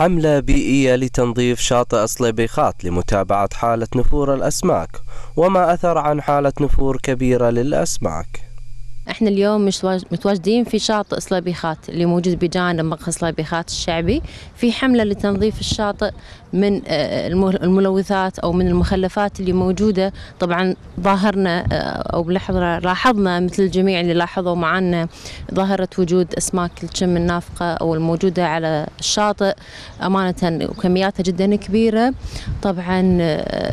حملة بيئية لتنظيف شاطئ صليبيخات لمتابعة حالة نفور الأسماك وما أثر عن حالة نفور كبيرة للأسماك. إحنا اليوم متواجدين في شاطئ صليبيخات اللي موجود بجانب مقهى صليبيخات الشعبي. في حملة لتنظيف الشاطئ من الملوثات أو من المخلفات اللي موجودة. طبعا ظاهرنا أو بلحظة لاحظنا مثل الجميع اللي لاحظوا معنا ظاهرة وجود أسماك الشم النافقة أو الموجودة على الشاطئ أمانة وكمياتها جدا كبيرة. طبعا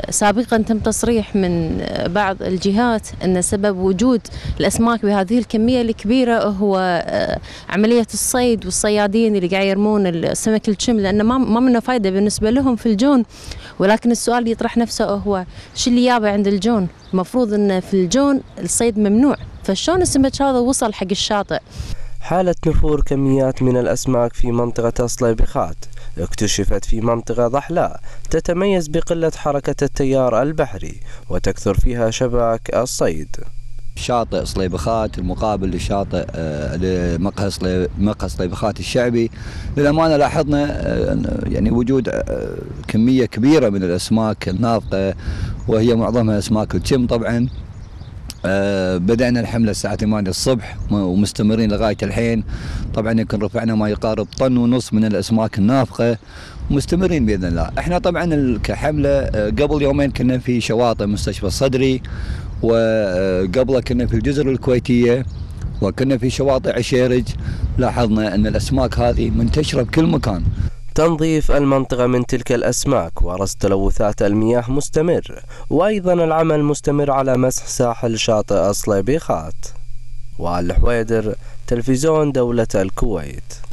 سابقا تم تصريح من بعض الجهات أن سبب وجود الأسماك بهذه الكمية الكبيرة هو عملية الصيد والصيادين اللي قاعد يرمون السمك الشم لأنه ما ما منه فائده بالنسبة لهم في الجون. ولكن السؤال اللي يطرح نفسه هو شو اللي يابه عند الجون؟ المفروض انه في الجون الصيد ممنوع. فشلون السمك هذا وصل حق الشاطئ؟ حالة نفور كميات من الأسماك في منطقة صليبخات اكتشفت في منطقة ضحلاء تتميز بقلة حركة التيار البحري وتكثر فيها شباك الصيد. شاطئ صليبخات المقابل لشاطئ لمقهى مقهى صليبخات الشعبي. للأمانة لاحظنا يعني وجود كمية كبيرة من الأسماك النافقه وهي معظمها أسماك الجم طبعا. بدأنا الحملة الساعة 8 الصبح ومستمرين لغاية الحين. طبعا يمكن رفعنا ما يقارب طن ونص من الأسماك النافقة مستمرين بإذن الله. إحنا طبعا كحملة قبل يومين كنا في شواطئ مستشفى الصدري وقبله كنا في الجزر الكويتية وكنا في شواطئ عشيرج لاحظنا أن الأسماك هذه منتشرة بكل مكان. تنظيف المنطقة من تلك الأسماك ورصد تلوثات المياه مستمر وأيضا العمل مستمر على مسح ساحل شاطئ أصليبيخات. والحويدر تلفزيون دولة الكويت.